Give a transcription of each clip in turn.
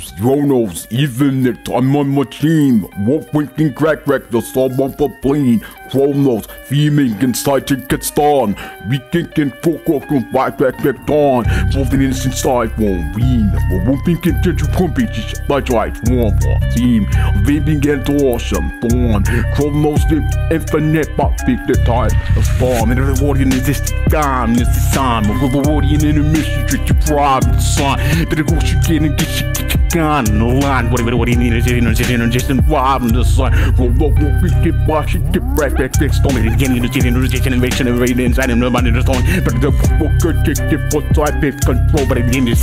Chronos, Chronos, even if I'm on my team. Wolf winking crack wreck the someone for plane. Chronos, fuming inside to get started. We can fuck off and fight back back dawn. Wolfing innocent side won't win. But won't think into to compete just like right one for team. Vaping get awesome dawn. Chronos the infinite but big the time of spawn. And the warrior is this time, this is time. The warrior in the mission, treat your problem, son. Better go shoot and get your get your gun. In the line. What you need is in just in just in? The sun. Roll up, roll, we get wash, get back, back, back, storm it again. You get in the resistance, invasion, invade inside and nobody the storm. But the fuck good, get get what side bit control. But again, the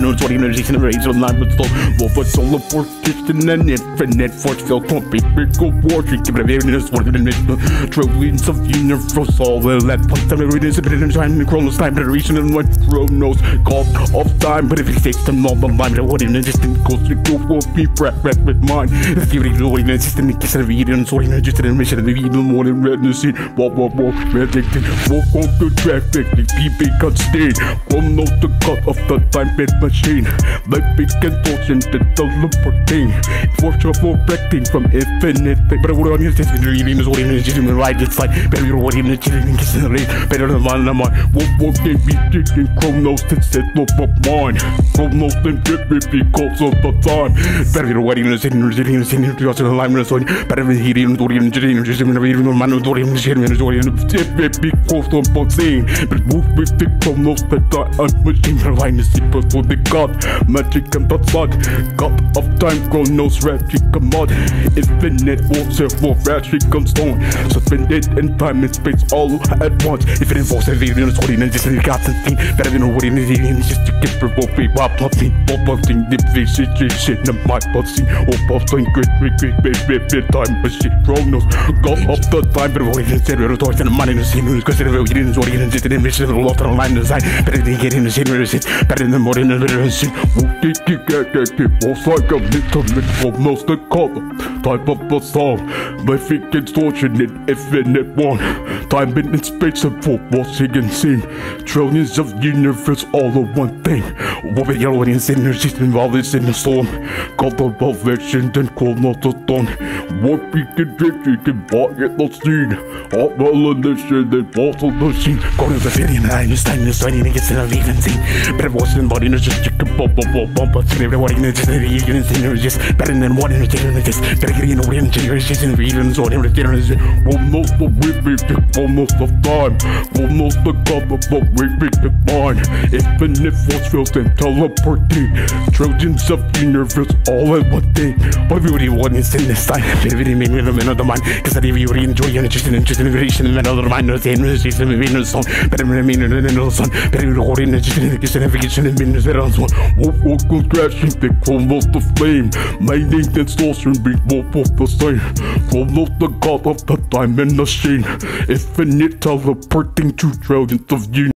know, just the raise of line, but slow. Well, but solo for system and infinite force field, compete, big war, keep it very in this and trillions of universe, all the left, but the readers, a bit in time, chronos time, reason and what chronos, call of time, but if it takes them all the but what in the distant goes to go for be prep, rep with mine. What in the system, kiss of reading, and sorting, just an mission of the even more than red in. The scene, walk, walk, walk, on the traffic, the people can stay, chronos the cut of the time bit machine, like big contortion, the teleporting, force of reflecting from infinite, but what I'm just reading is what in the system, right, it's like, better you know what in the system, kiss of the rain, better than one of mine, walk, walk, they be taking chronos to set up of mine, chronos and get me because of the time, better you know what in the system, sitting in the system, because of the line, better than hearing, doing, and just in the reading, man, doing, and shit, and doing, if it be because of the thing, but move with the chronos that I'm machine, the line is super for the god, and the sun, god of time, chronos, ratchet, commod, infinite warfare for ratchet, stone, suspended in time and space all at once, if it involves a video, it's what in the system, got something, better than in the alien, just to get for what we want, nothing, what the shit, in my pussy, or puffing, great, great, great, great, great, great, time, machine, chronos, god of the time, but what in the center, toys and the money in the scene, because the real getting is what in the system, mission, a lot of line design, better than getting the scene, better than more in the little scene, who did you get, get, get, was like a little bit for most the color, type of a song, my distortion in infinite one, time in space and for watching and seeing, trillions of universe all in one thing, what we yellow in the system, while it's in the storm, called the perfection, then called not the dawn, what we can drink, we can buy it, the scene, all well in the shit, they bottle the scene, go to the city and I understand the sign, and it's in a leaving scene, but it wasn't body, it's just chicken, bump, bump, bump, bump, but everybody in the just, you can see, it's just better than one in the chicken, it's just better getting away in the chicken, it's just in the reading, so in the chicken, it's just almost the whip, almost the time, almost the cover, but we pick the mind, infinite force fields and teleporting, trillions of universe all in one thing, everybody wants in this time, everybody me the man of the mind, cause I really enjoy and just an interest in creation and another mind, the same as it's in the song, better than me and the sun, better than the in just in the kitchen, navigation and business, better on one, wolf, wolf, wolf, crashing, they almost the flame, my name and distortion be wolf of the same, almost the god of the and the machine, infinite teleporting two trillions of universe.